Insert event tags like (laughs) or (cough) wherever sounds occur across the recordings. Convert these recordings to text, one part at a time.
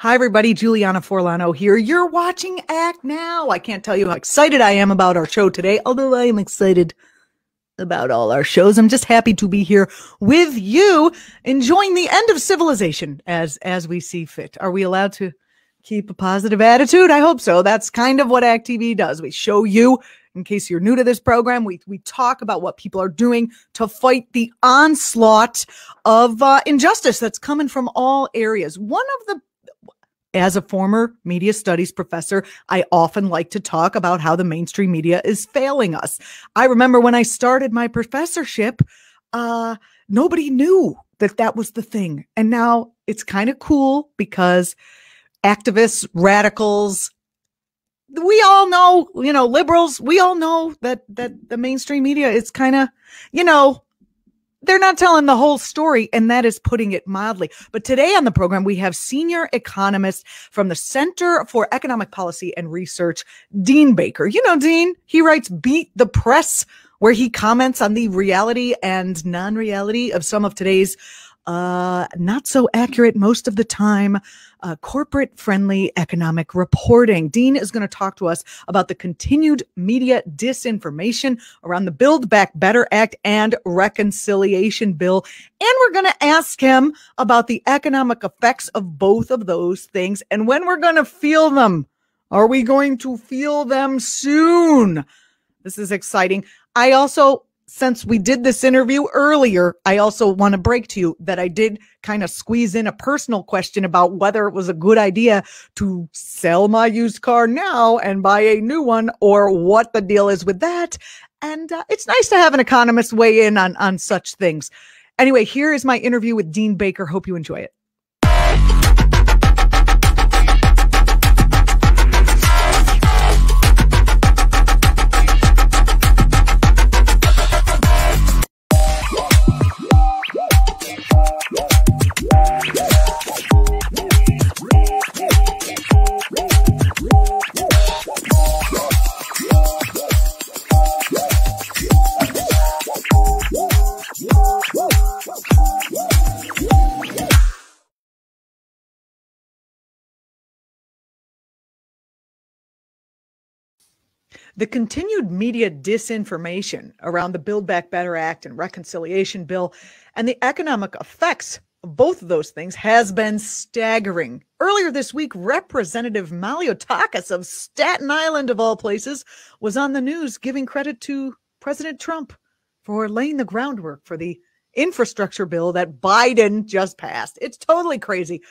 Hi, everybody. Julianna Forlano here. You're watching Act Now. I can't tell you how excited I am about our show today, although I am excited about all our shows. I'm just happy to be here with you, enjoying the end of civilization as as we see fit. Are we allowed to keep a positive attitude? I hope so. That's kind of what Act TV does. We show you in case you're new to this program, we, we talk about what people are doing to fight the onslaught of uh, injustice that's coming from all areas. One of the as a former media studies professor, I often like to talk about how the mainstream media is failing us. I remember when I started my professorship, uh, nobody knew that that was the thing. And now it's kind of cool because activists, radicals, we all know, you know, liberals, we all know that that the mainstream media is kind of, you know, they're not telling the whole story, and that is putting it mildly. But today on the program, we have senior economist from the Center for Economic Policy and Research, Dean Baker. You know, Dean, he writes Beat the Press, where he comments on the reality and non reality of some of today's uh, not so accurate most of the time, uh, corporate friendly economic reporting. Dean is going to talk to us about the continued media disinformation around the Build Back Better Act and Reconciliation Bill. And we're going to ask him about the economic effects of both of those things and when we're going to feel them. Are we going to feel them soon? This is exciting. I also since we did this interview earlier, I also want to break to you that I did kind of squeeze in a personal question about whether it was a good idea to sell my used car now and buy a new one or what the deal is with that. And uh, it's nice to have an economist weigh in on, on such things. Anyway, here is my interview with Dean Baker. Hope you enjoy it. The continued media disinformation around the Build Back Better Act and Reconciliation Bill and the economic effects of both of those things has been staggering. Earlier this week, Representative Malliotakis of Staten Island, of all places, was on the news giving credit to President Trump for laying the groundwork for the infrastructure bill that Biden just passed. It's totally crazy.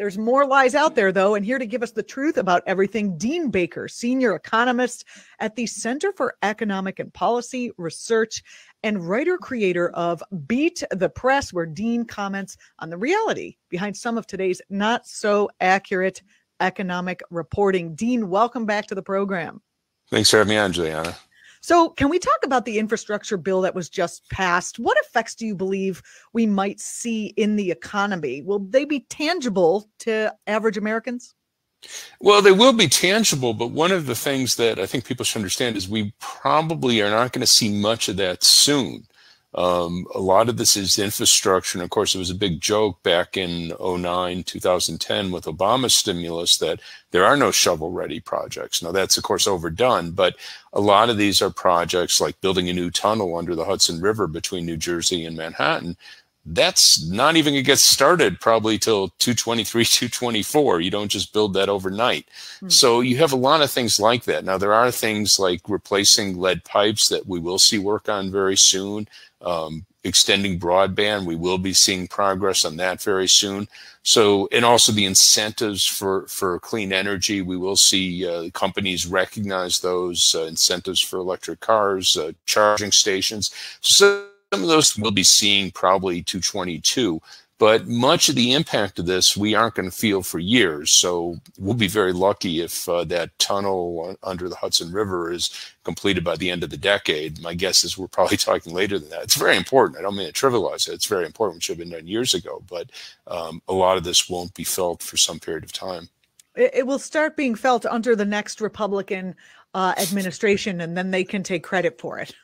There's more lies out there, though, and here to give us the truth about everything, Dean Baker, senior economist at the Center for Economic and Policy Research and writer creator of Beat the Press, where Dean comments on the reality behind some of today's not so accurate economic reporting. Dean, welcome back to the program. Thanks for having me on, Julianna. So, can we talk about the infrastructure bill that was just passed? What effects do you believe we might see in the economy? Will they be tangible to average Americans? Well, they will be tangible, but one of the things that I think people should understand is we probably are not going to see much of that soon. Um, a lot of this is infrastructure. And of course, it was a big joke back in 09, 2010 with Obama's stimulus that there are no shovel ready projects. Now, that's of course overdone, but a lot of these are projects like building a new tunnel under the Hudson River between New Jersey and Manhattan. That's not even going to get started probably till 223, (laughs) 224. You don't just build that overnight. Mm. So you have a lot of things like that. Now, there are things like replacing lead pipes that we will see work on very soon um, extending broadband. We will be seeing progress on that very soon. So, and also the incentives for, for clean energy. We will see uh, companies recognize those uh, incentives for electric cars, uh, charging stations. So some of those we'll be seeing probably 222. But much of the impact of this we aren't going to feel for years. So we'll be very lucky if uh, that tunnel under the Hudson River is completed by the end of the decade. My guess is we're probably (laughs) talking later than that. It's very important. I don't mean to trivialize it. It's very important. It should have been done years ago. But um, a lot of this won't be felt for some period of time. It, will start being felt under the next Republican uh, administration, and then they can take credit for it.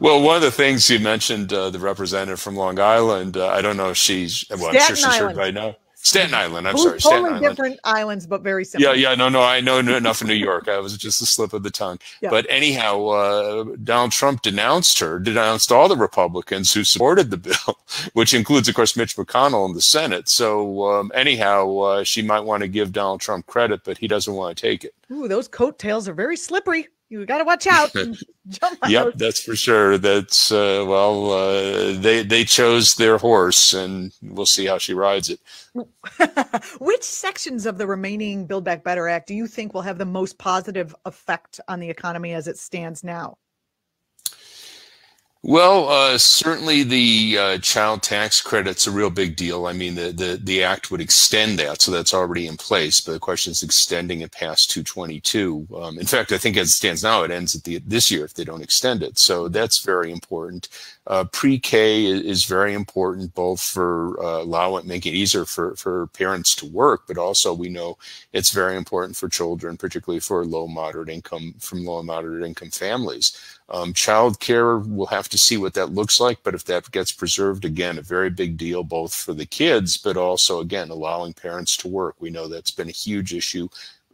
Well, one of the things you mentioned, uh, the representative from Long Island, uh, I don't know if she's, well, Staten I'm sure she's Island. heard by now. Staten Island. I'm sorry, Staten totally Island. different islands, but very similar. Yeah, yeah, no, no, I know enough of New York. I was just a slip of the tongue. Yeah. But anyhow, uh, Donald Trump denounced her, denounced all the Republicans who supported the bill, (laughs) which includes, of course, Mitch McConnell in the Senate. So um, anyhow, uh, she might want to give Donald Trump credit, but he doesn't want to take it. Ooh, those coattails are very slippery. You got to watch out. (laughs) (laughs) Yep, that's for sure. That's uh, well, uh, they they chose their horse, and we'll see how she rides it. (laughs) Which sections of the remaining Build Back Better Act do you think will have the most positive effect on the economy as it stands now? Well, uh, certainly the uh, child tax credit's a real big deal. I mean, the, the, the act would extend that, so that's already in place. But the question is extending it past 222. Um, in fact, I think as it stands now, it ends at the this year if they don't extend it. So that's very important. Uh, pre-K is, very important, both for uh, allowing making it easier for for parents to work, but also we know it's very important for children, particularly for low moderate income from low and moderate income families. Um, child care, we'll have to see what that looks like, but if that gets preserved, again, a very big deal both for the kids, but also, again, allowing parents to work. We know that's been a huge issue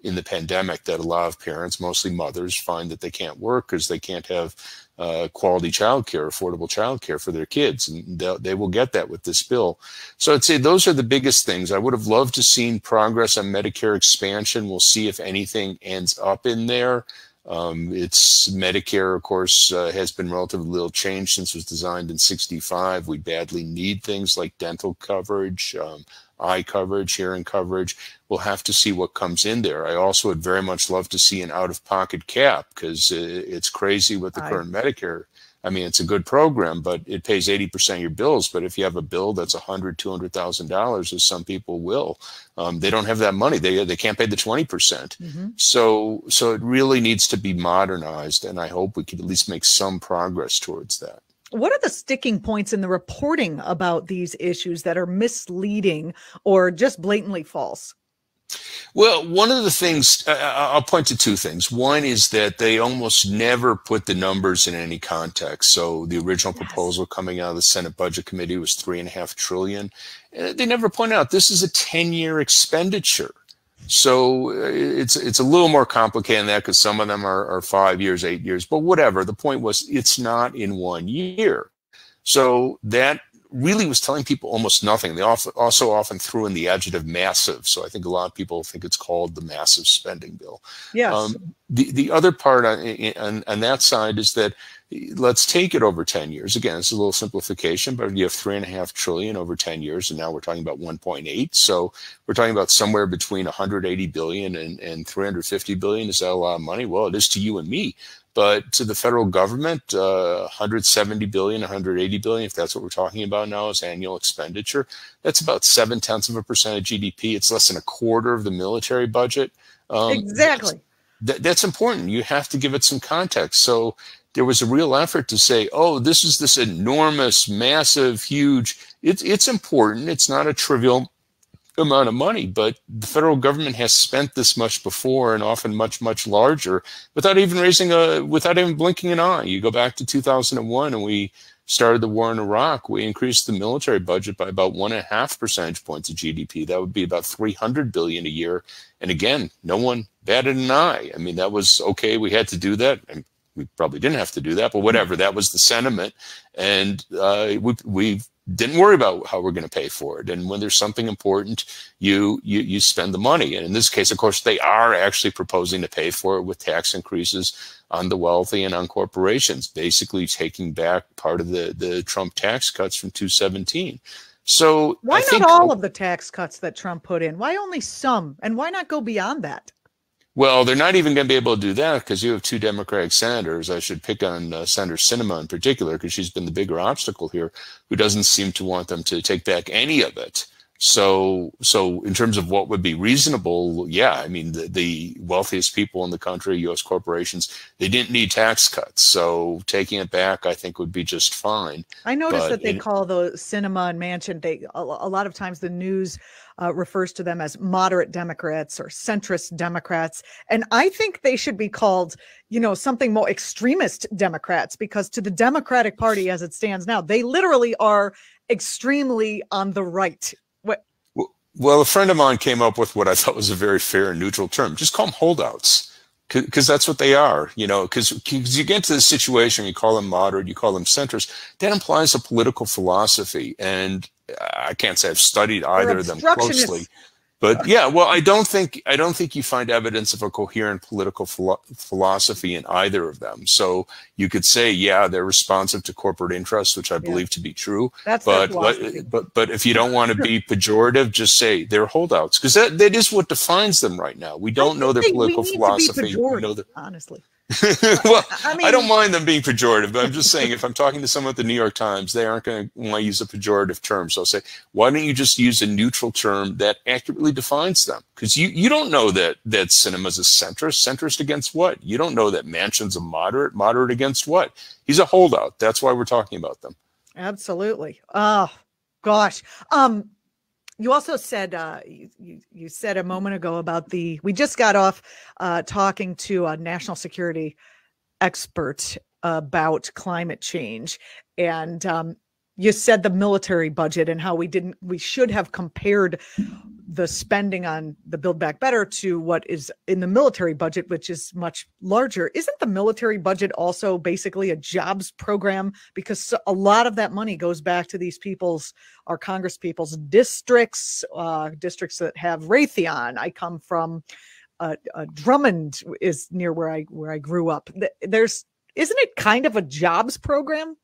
in the pandemic that a lot of parents, mostly mothers, find that they can't work because they can't have uh, quality childcare, affordable childcare for their kids, and they'll- get that with this bill. So I'd say those are the biggest things. I would have loved to seen progress on Medicare expansion. We'll see if anything ends up in there. Um, it's Medicare, of course, uh, has been relatively little change since it was designed in 65. We badly need things like dental coverage, um, eye coverage, hearing coverage. We'll have to see what comes in there. I also would very much love to see an out of pocket cap because it's crazy with the I- current Medicare. I mean, it's a good program, but it pays 80% of your bills. But if you have a bill that's a hundred, two hundred thousand dollars, as some people will, um, they don't have that money. They, they can't pay the 20%. Mhm. So, so it really needs to be modernized, and I hope we could at least make some progress towards that. What are the sticking points in the reporting about these issues that are misleading or just blatantly false? Well, one of the things I- I- I'll point to two things. One is that they almost never put the numbers in any context. So the original Yes. proposal coming out of the Senate Budget Committee was three and a half trillion. Uh, They never point out this is a ten-year expenditure. So uh, it's it's a little more complicated than that because some of them are, are five years, eight years, but whatever. The point was it's not in one year. So that really was telling people almost nothing. They also, also often threw in the adjective massive. So I think a lot of people think it's called the massive spending bill. Yes. Um, the, the other part on, on, on that side is that let's take it over 10 years. Again, it's a little simplification, but you have three and a half trillion over 10 years, and now we're talking about 1.8. So we're talking about somewhere between 180 billion and, and 350 billion. Is that a lot of money? Well, it is to you and me. But to the federal government, uh, 170 billion, 180 billion, if that's what we're talking about now is annual expenditure, that's about seven tenths of a percent of GDP. It's less than a quarter of the military budget. Um, exactly. that, that's important. You have to give it some context. So there was a real effort to say, oh, this is this enormous, massive, huge. It's it's important. It's not a trivial amount of money, but the federal government has spent this much before and often much, much larger without even raising a without even blinking an eye. You go back to 2001 and we started the war in Iraq, we increased the military budget by about one and a half percentage points of GDP. That would be about 300 billion a year. And again, no one batted an eye. I mean, that was okay. We had to do that. And we probably didn't have to do that, but whatever. That was the sentiment. And uh, we, we didn't worry about how we're going to pay for it. And when there's something important, you, you, you spend the money. And in this case, of course, they are actually proposing to pay for it with tax increases on the wealthy and on corporations, basically taking back part of the, the Trump tax cuts from 217. So Why I not think all of the tax cuts that Trump put in? Why only some? And why not go beyond that? Well, they're not even going to be able to do that because you have two Democratic senators. I should pick on uh, Senator Sinema in particular because she's been the bigger obstacle here, who doesn't seem to want them to take back any of it. So, so in terms of what would be reasonable, yeah, I mean, the, the wealthiest people in the country, U.S. corporations, they didn't need tax cuts. So taking it back, I think would be just fine. I noticed But that they in- call the Sinema and Manchin. They a, a lot of times the news uh, refers to them as moderate Democrats or centrist Democrats, and I think they should be called, you know, something more extremist Democrats because to the Democratic Party as it stands now, they literally are extremely on the right. What? Well, a friend of mine came up with what I thought was a very fair and neutral term. Just call them holdouts because that's what they are, you know, because you get to the situation, you call them moderate, you call them centrist, that implies a political philosophy. And I can't say I've studied either of them closely. But yeah, well, I don't think I don't think you find evidence of a coherent political philo philosophy in either of them. So you could say, yeah, they're responsive to corporate interests, which I yeah. believe to be true. That's but but, but but if you don't want to be pejorative, just say they're holdouts because that, that is what defines them right now. We don't know their political philosophy. we know honestly. (laughs) well, I, mean, I don't mind them being pejorative, but I'm just saying if I'm talking to someone at the New York Times, they aren't going to want to use a pejorative term. So I'll say, why don't you just use a neutral term that accurately defines them? Because you, you don't know that that Sinema's a centrist. Centrist against what? You don't know that Manchin's a moderate. Moderate against what? He's a holdout. That's why we're talking about them. Absolutely. Oh, gosh. Um, you also said uh, you, you said a moment ago about the we just got off uh, talking to a national security expert about climate change. And um, you said the military budget and how we didn't we should have compared the spending on the build back better to what is in the military budget which is much larger. Isn't the military budget also basically a jobs program? Because a lot of that money goes back to these people's our congress people's districts uh, districts that have raytheon. I come from uh, uh, drummond is near where i where i grew up. There's isn't it kind of a jobs program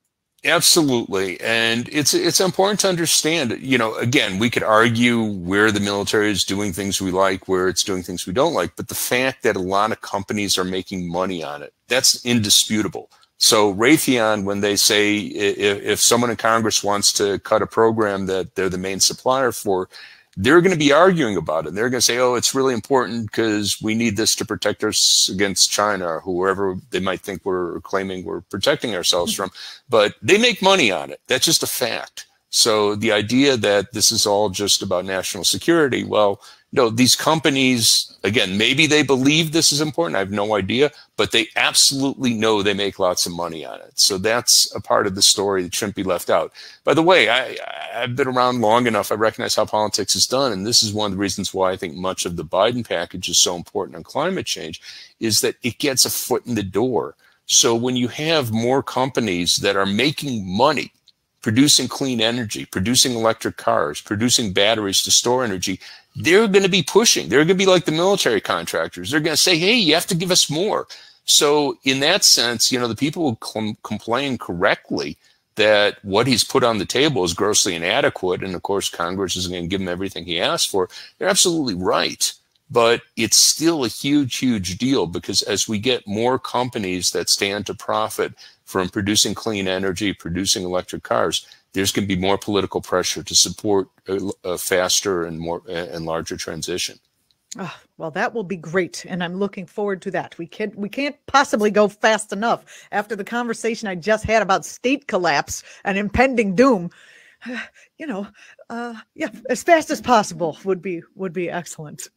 Absolutely. And it's it's important to understand, you know, again, we could argue where the military is doing things we like, where it's doing things we don't like, but the fact that a lot of companies are making money on it, that's indisputable. So Raytheon, when they say if, if someone in Congress wants to cut a program that they're the main supplier for, they're going to be arguing about it. They're going to say, oh, it's really important because we need this to protect us against China or whoever they might think we're claiming we're protecting ourselves hmm. from. But they make money on it. That's just a fact. So the idea that this is all just about national security, well, no, these companies, again, maybe they believe this is important. I have no idea, but they absolutely know they make lots of money on it. So that's a part of the story that shouldn't be left out. By the way, I, I've been around long enough. I recognize how politics is done. And this is one of the reasons why I think much of the Biden package is so important on climate change is that it gets a foot in the door. So when you have more companies that are making money producing clean energy, producing electric cars, producing batteries to store energy, they're going to be pushing. They're going to be like the military contractors. They're going to say, hey, you have to give us more. So, in that sense, you know, the people who com- complain correctly that what he's put on the table is grossly inadequate, and of course, Congress isn't going to give him everything he asked for, they're absolutely right. But it's still a huge, huge deal because as we get more companies that stand to profit from producing clean energy, producing electric cars, there's going to be more political pressure to support a, a faster and more and larger transition. Oh, well, that will be great, and I'm looking forward to that. We can't we can't possibly go fast enough after the conversation I just had about state collapse and impending doom. (sighs) You know, uh, yeah, as fast as possible would be would be excellent.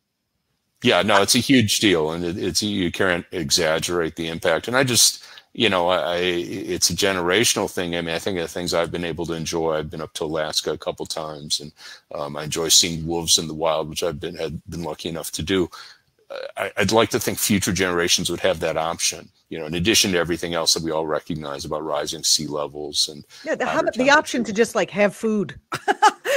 Yeah, no, it's a huge deal, and it, it's you can't exaggerate the impact. And I just you know, I, it's a generational thing. I mean, I think of the things I've been able to enjoy. I've been up to Alaska a couple times, and um, I enjoy seeing wolves in the wild, which I've been had been lucky enough to do. I, would like to think future generations would have that option. You know, in addition to everything else that we all recognize about rising sea levels and yeah, the, how, the option to just like have food. (laughs)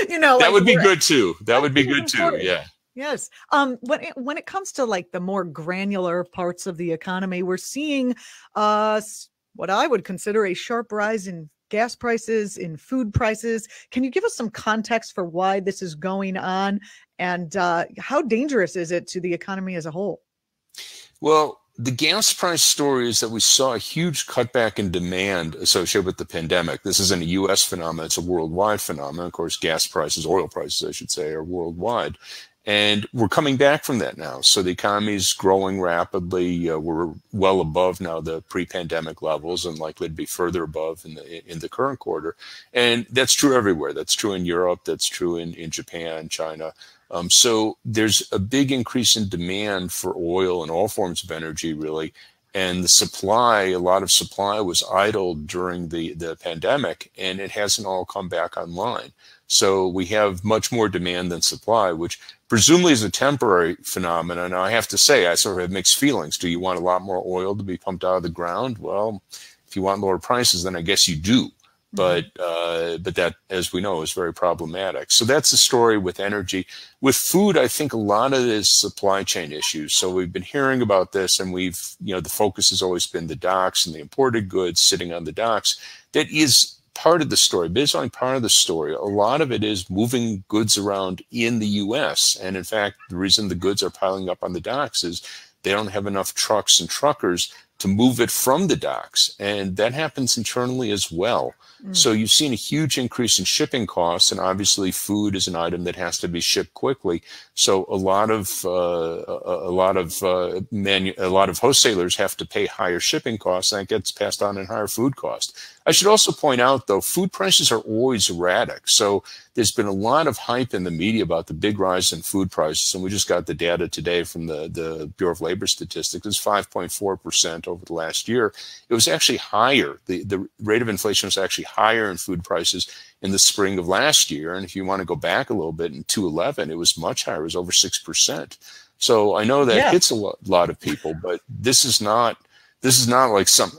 you know, that like would be good too. That would be good too. Yeah. Yes. Um, when it, when it comes to like the more granular parts of the economy, we're seeing uh, what I would consider a sharp rise in gas prices, in food prices. Can you give us some context for why this is going on, and uh, how dangerous is it to the economy as a whole? Well, the gas price story is that we saw a huge cutback in demand associated with the pandemic. This isn't a U.S. phenomenon; it's a worldwide phenomenon. Of course, gas prices, oil prices, I should say, are worldwide. And we're coming back from that now. So the economy is growing rapidly. Uh, we're well above now the pre-pandemic levels and likely to be further above in the in the current quarter. And that's true everywhere. That's true in Europe. That's true in, in Japan, China. Um, so there's a big increase in demand for oil and all forms of energy, really. And the supply, a lot of supply was idled during the, the pandemic, and it hasn't all come back online. So we have much more demand than supply, which presumably is a temporary phenomenon. Now, I have to say, I sort of have mixed feelings. Do you want a lot more oil to be pumped out of the ground? Well, if you want lower prices, then I guess you do. But uh, but that, as we know, is very problematic. So that's the story with energy. With food, I think a lot of it is supply chain issues. So we've been hearing about this, and we've you know the focus has always been the docks and the imported goods sitting on the docks. That is part of the story, but it's only part of the story. A lot of it is moving goods around in the U.S. And in fact, the reason the goods are piling up on the docks is they don't have enough trucks and truckers to move it from the docks. And that happens internally as well. Mm. So you've seen a huge increase in shipping costs, and obviously food is an item that has to be shipped quickly. So a lot of uh, a, lot of uh, manu- a lot of wholesalers have to pay higher shipping costs, and that gets passed on in higher food costs. I should also point out, though, food prices are always erratic. So there's been a lot of hype in the media about the big rise in food prices, and we just got the data today from the the Bureau of Labor Statistics. It's 5.4 percent over the last year. It was actually higher. The the rate of inflation was actually higher in food prices in the spring of last year. And if you want to go back a little bit in 2011, it was much higher. It was over 6%. So I know that yeah. hits a lot of people, but this is not, this is not like some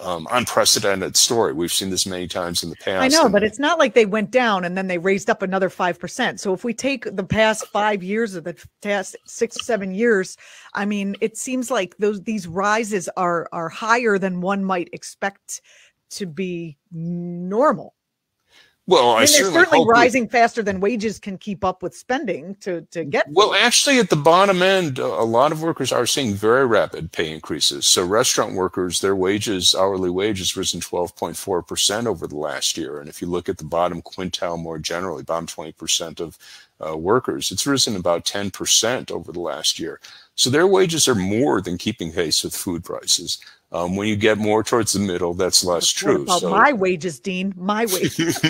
um, unprecedented story. We've seen this many times in the past. I know, but it's not like they went down and then they raised up another 5%. So if we take the past five years or the past six, seven years, I mean, it seems like those, these rises are, are higher than one might expect to be normal. Well, I, mean, they're certainly rising we, faster than wages can keep up with spending to to get. Well, actually, at the bottom end, a lot of workers are seeing very rapid pay increases. So, restaurant workers, their wages, hourly wages, risen twelve point four percent over the last year. And if you look at the bottom quintile more generally, bottom twenty percent of uh, workers, it's risen about ten percent over the last year. So, their wages are more than keeping pace with food prices. Um, when you get more towards the middle, that's less true. About so. my wages, Dean, my (laughs) wages.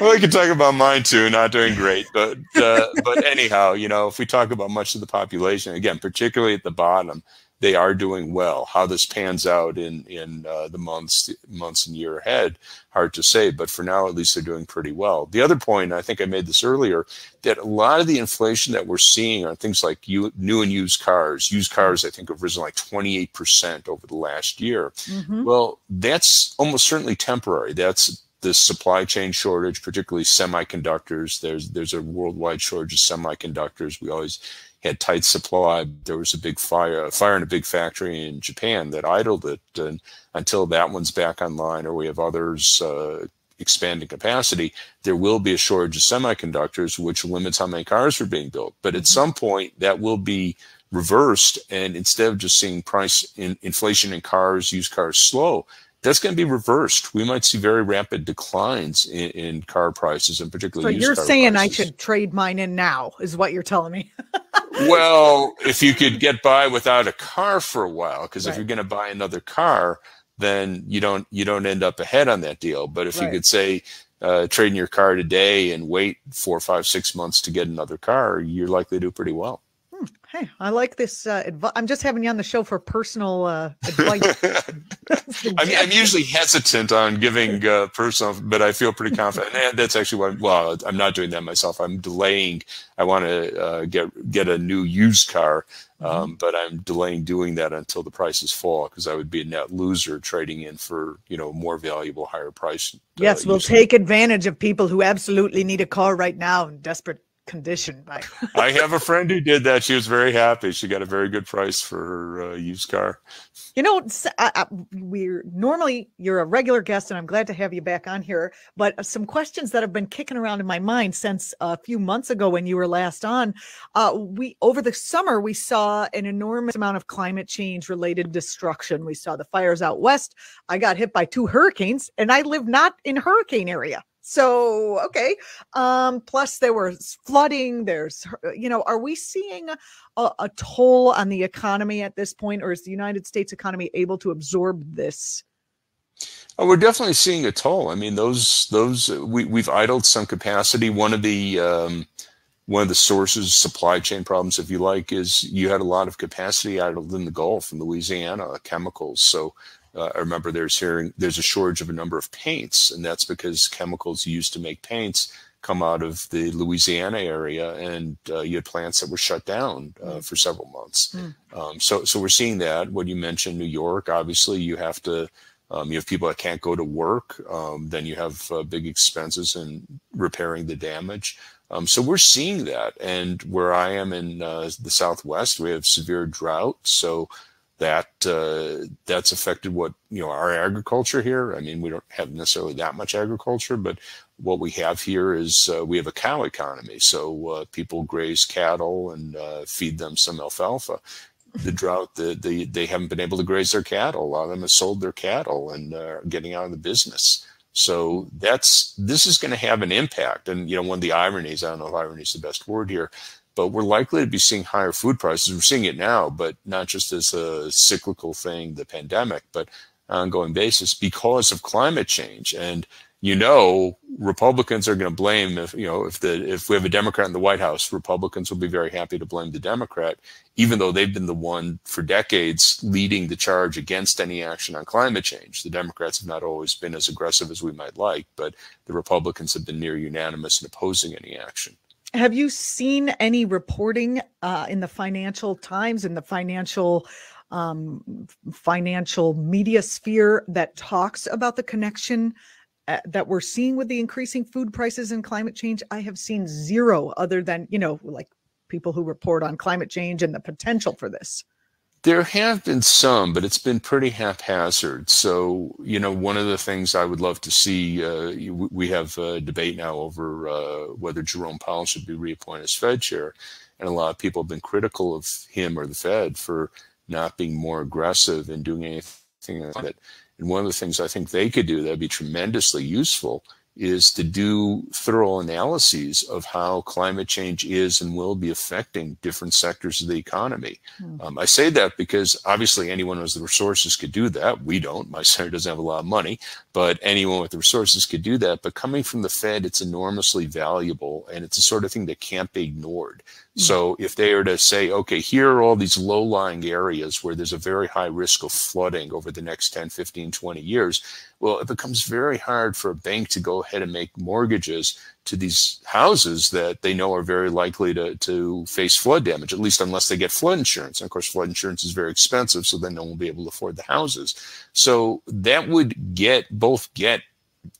well, we can talk about mine too. Not doing great, but uh, but anyhow, you know, if we talk about much of the population, again, particularly at the bottom, they are doing well. How this pans out in in uh, the months months and year ahead, hard to say. But for now, at least they're doing pretty well. The other point, I think I made this earlier, that a lot of the inflation that we're seeing are things like you, new and used cars. Used cars, I think, have risen like 28 percent over the last year. Mm-hmm. Well, that's almost certainly temporary. That's the supply chain shortage, particularly semiconductors. There's there's a worldwide shortage of semiconductors. We always had tight supply. There was a big fire, a fire in a big factory in Japan that idled it and until that one's back online or we have others uh, expanding capacity, there will be a shortage of semiconductors, which limits how many cars are being built. But at mm-hmm. some point, that will be reversed. And instead of just seeing price in, inflation in cars, used cars slow, that's going to be reversed. We might see very rapid declines in, in car prices, and particularly. So you're saying prices. I should trade mine in now, is what you're telling me. (laughs) well, if you could get by without a car for a while, because right. if you're going to buy another car, then you don't you don't end up ahead on that deal. But if right. you could say uh, trading your car today and wait four, five, six months to get another car, you're likely to do pretty well. Hmm. Hey, I like this. Uh, adv- I'm just having you on the show for personal uh, advice. (laughs) I mean, I'm usually hesitant on giving uh, personal, but I feel pretty confident. And that's actually what. Well, I'm not doing that myself. I'm delaying. I want to uh, get get a new used car, mm-hmm. um, but I'm delaying doing that until the prices fall because I would be a net loser trading in for you know more valuable, higher price. Uh, yes, we'll take advantage of people who absolutely need a car right now and desperate condition. By (laughs) I have a friend who did that. She was very happy. She got a very good price for her uh, used car. You know, we're normally you're a regular guest, and I'm glad to have you back on here. But some questions that have been kicking around in my mind since a few months ago when you were last on. Uh, we over the summer we saw an enormous amount of climate change related destruction. We saw the fires out west. I got hit by two hurricanes, and I live not in hurricane area. So, okay. Um, plus there was flooding. There's, uh, you know, are we seeing a, a, toll on the economy at this point, or is the United States economy able to absorb this? Oh, we're definitely seeing a toll. I mean, those, those, we, we've idled some capacity. One of the, um, one of the sources, supply chain problems, if you like, is you had a lot of capacity idled in the Gulf in Louisiana, chemicals. So uh, I remember there's hearing there's a shortage of a number of paints, and that's because chemicals used to make paints come out of the Louisiana area, and uh, you had plants that were shut down uh, mm. for several months. Mm. Um, so, so we're seeing that. What you mentioned, New York, obviously, you have to. Um, you have people that can't go to work. Um, then you have uh, big expenses in repairing the damage. Um, so we're seeing that. And where I am in uh, the Southwest, we have severe drought. So that uh, that's affected what you know our agriculture here. I mean, we don't have necessarily that much agriculture, but what we have here is uh, we have a cow economy. So uh, people graze cattle and uh, feed them some alfalfa. The drought, the, the, they haven't been able to graze their cattle. A lot of them have sold their cattle and are getting out of the business. So that's this is going to have an impact. And you know, one of the ironies, I don't know if irony is the best word here, but we're likely to be seeing higher food prices. We're seeing it now, but not just as a cyclical thing, the pandemic, but ongoing basis because of climate change. And you know, Republicans are going to blame if you know if the if we have a Democrat in the White House, Republicans will be very happy to blame the Democrat, even though they've been the one for decades leading the charge against any action on climate change. The Democrats have not always been as aggressive as we might like, but the Republicans have been near unanimous in opposing any action. Have you seen any reporting uh, in the Financial Times in the financial um, financial media sphere that talks about the connection uh, that we're seeing with the increasing food prices and climate change? I have seen zero, other than you know, like people who report on climate change and the potential for this. There have been some, but it's been pretty haphazard. So, you know, one of the things I would love to see, uh, we have a debate now over uh, whether Jerome Powell should be reappointed as Fed chair. And a lot of people have been critical of him or the Fed for not being more aggressive in doing anything like that. And one of the things I think they could do that would be tremendously useful is to do thorough analyses of how climate change is and will be affecting different sectors of the economy. Mm. Um, I say that because obviously anyone with the resources could do that. We don't. My (laughs) center doesn't have a lot of money, but anyone with the resources could do that. But coming from the Fed, it's enormously valuable and it's the sort of thing that can't be ignored. So if they are to say, okay, here are all these low lying areas where there's a very high risk of flooding over the next 10, 15, 20 years, well, it becomes very hard for a bank to go ahead and make mortgages to these houses that they know are very likely to, to face flood damage, at least unless they get flood insurance. And of course, flood insurance is very expensive, so then no one will be able to afford the houses. So that would get both get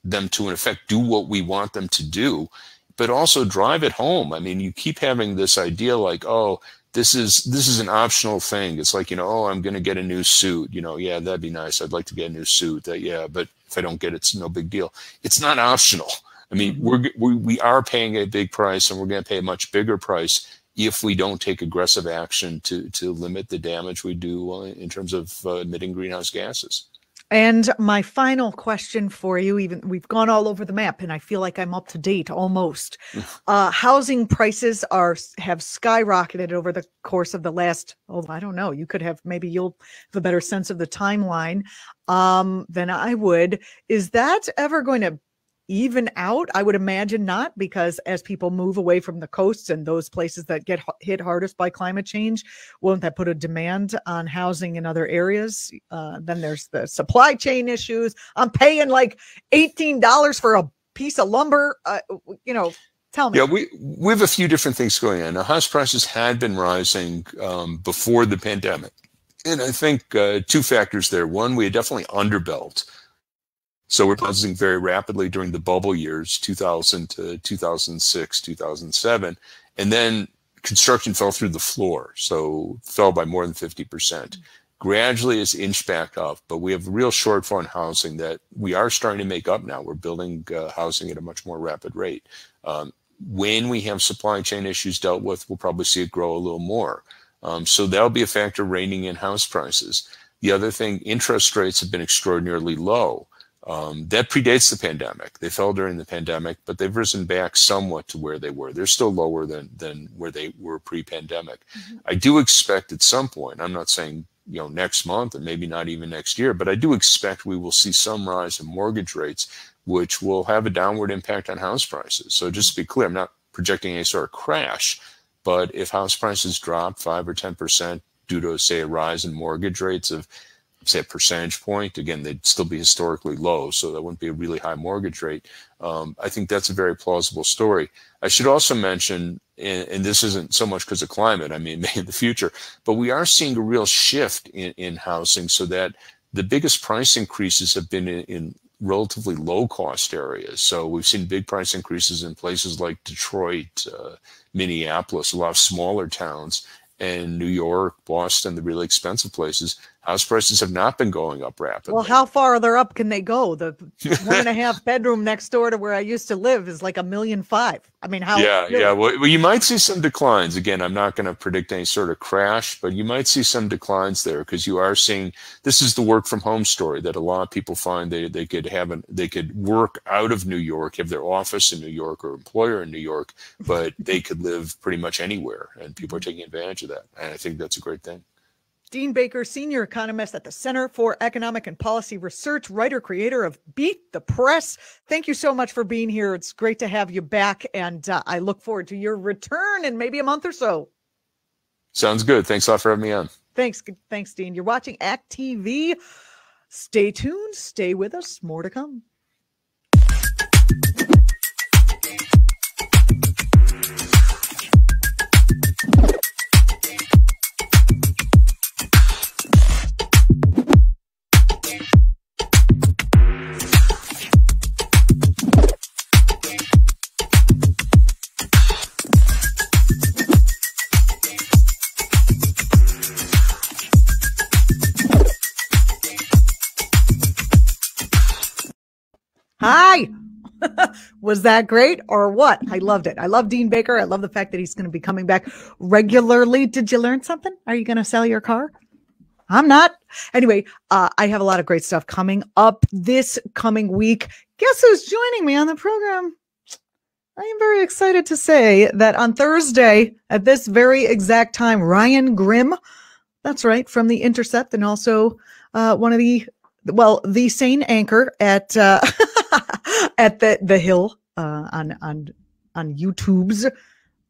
them to, in effect, do what we want them to do, but also drive it home. I mean, you keep having this idea like, oh, this is this is an optional thing. It's like you know, oh, I'm going to get a new suit. You know, yeah, that'd be nice. I'd like to get a new suit. That yeah, but if I don't get it, it's no big deal. It's not optional. I mean, mm-hmm. we're we, we are paying a big price, and we're going to pay a much bigger price if we don't take aggressive action to to limit the damage we do uh, in terms of uh, emitting greenhouse gases. And my final question for you, even we've gone all over the map and I feel like I'm up to date almost. uh, housing prices are have skyrocketed over the course of the last, oh, I don't know, you could have maybe you'll have a better sense of the timeline um, than I would. Is that ever going to even out? I would imagine not, because as people move away from the coasts and those places that get hit hardest by climate change, won't that put a demand on housing in other areas? Uh, then there's the supply chain issues. I'm paying like $18 for a piece of lumber. Uh, you know, tell me. Yeah, we, we have a few different things going on. Now, house prices had been rising um, before the pandemic. And I think uh, two factors there. One, we had definitely underbuilt so we're buzzing very rapidly during the bubble years, 2000 to 2006, 2007. And then construction fell through the floor. So fell by more than 50%. percent Gradually it's inched back up, but we have a real shortfall in housing that we are starting to make up now. We're building uh, housing at a much more rapid rate. Um, when we have supply chain issues dealt with, we'll probably see it grow a little more. Um, so that'll be a factor reining in house prices. The other thing, interest rates have been extraordinarily low. Um, that predates the pandemic. They fell during the pandemic, but they've risen back somewhat to where they were. They're still lower than than where they were pre-pandemic. Mm-hmm. I do expect at some point. I'm not saying you know next month and maybe not even next year, but I do expect we will see some rise in mortgage rates, which will have a downward impact on house prices. So just to be clear, I'm not projecting any sort of crash, but if house prices drop five or ten percent due to say a rise in mortgage rates of say a percentage point. Again, they'd still be historically low, so that wouldn't be a really high mortgage rate. Um, I think that's a very plausible story. I should also mention, and, and this isn't so much because of climate, I mean, (laughs) maybe in the future, but we are seeing a real shift in, in housing so that the biggest price increases have been in, in relatively low cost areas. So we've seen big price increases in places like Detroit, uh, Minneapolis, a lot of smaller towns, and New York, Boston, the really expensive places house prices have not been going up rapidly. Well, how farther up can they go? The (laughs) one and a half bedroom next door to where I used to live is like a million five. I mean, how? Yeah, yeah. Well, well, you might see some declines. Again, I'm not going to predict any sort of crash, but you might see some declines there because you are seeing this is the work from home story that a lot of people find they they could have an, they could work out of New York, have their office in New York or employer in New York, but they could live pretty much anywhere, and people are mm-hmm. taking advantage of that. And I think that's a great thing. Dean Baker, senior economist at the Center for Economic and Policy Research, writer, creator of Beat the Press. Thank you so much for being here. It's great to have you back, and uh, I look forward to your return in maybe a month or so. Sounds good. Thanks a lot for having me on. Thanks. Thanks, Dean. You're watching ACT TV. Stay tuned. Stay with us. More to come. Was that great or what? I loved it. I love Dean Baker. I love the fact that he's going to be coming back regularly. Did you learn something? Are you going to sell your car? I'm not. Anyway, uh, I have a lot of great stuff coming up this coming week. Guess who's joining me on the program? I am very excited to say that on Thursday at this very exact time, Ryan Grim, that's right, from The Intercept, and also uh, one of the well, the sane anchor at uh, (laughs) (laughs) at the the Hill uh, on on on YouTube's.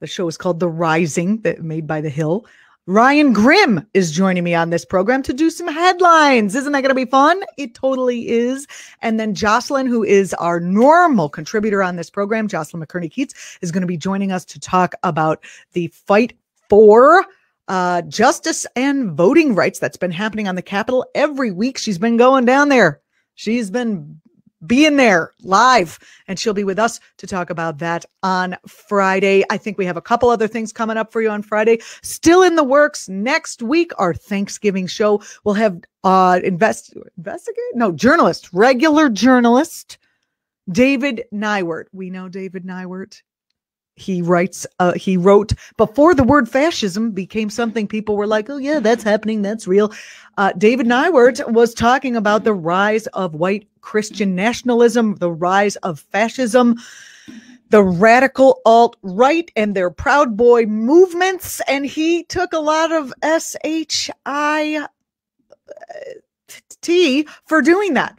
The show is called The Rising, that made by The Hill. Ryan Grim is joining me on this program to do some headlines. Isn't that going to be fun? It totally is. And then Jocelyn, who is our normal contributor on this program, Jocelyn McCurney Keats, is going to be joining us to talk about the fight for uh, justice and voting rights that's been happening on the Capitol every week. She's been going down there. She's been being there live, and she'll be with us to talk about that on Friday. I think we have a couple other things coming up for you on Friday. Still in the works next week, our Thanksgiving show. We'll have uh invest investigate no journalist, regular journalist David Neiwert. We know David Neiwert he writes uh, he wrote before the word fascism became something people were like oh yeah that's happening that's real. Uh, david neiwert was talking about the rise of white christian nationalism the rise of fascism the radical alt right and their proud boy movements and he took a lot of s-h-i t for doing that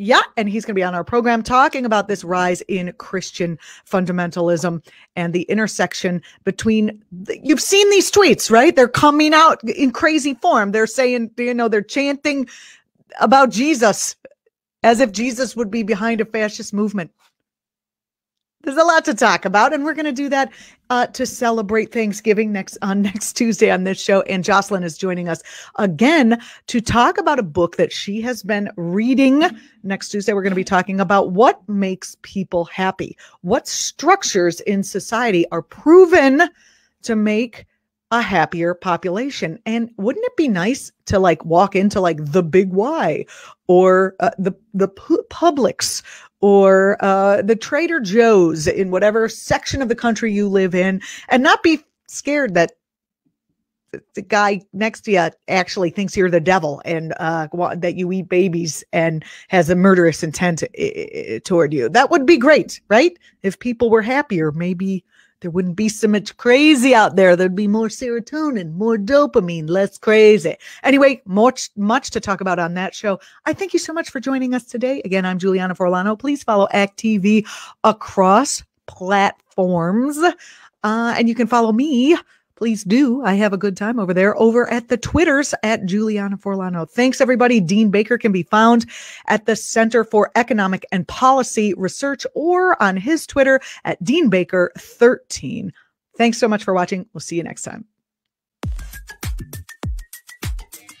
yeah, and he's going to be on our program talking about this rise in Christian fundamentalism and the intersection between. You've seen these tweets, right? They're coming out in crazy form. They're saying, you know, they're chanting about Jesus as if Jesus would be behind a fascist movement there's a lot to talk about, and we're going to do that uh, to celebrate Thanksgiving next on (laughs) next Tuesday on this show. And Jocelyn is joining us again to talk about a book that she has been reading. Next Tuesday, we're going to be talking about what makes people happy, what structures in society are proven to make a happier population. And wouldn't it be nice to like walk into like the Big Y or uh, the the Publix or uh, the Trader Joe's in whatever section of the country you live in, and not be scared that the guy next to you actually thinks you're the devil and uh, that you eat babies and has a murderous intent toward you. That would be great, right? If people were happier, maybe there wouldn't be so much crazy out there. There'd be more serotonin, more dopamine, less crazy. Anyway, much, much to talk about on that show. I thank you so much for joining us today. Again, I'm Julianna Forlano. Please follow ACT TV across platforms. Uh, and you can follow me please do. I have a good time over there over at the Twitters at Julianna Forlano. Thanks, everybody. Dean Baker can be found at the Center for Economic and Policy Research or on his Twitter at Dean Baker 13. Thanks so much for watching. We'll see you next time.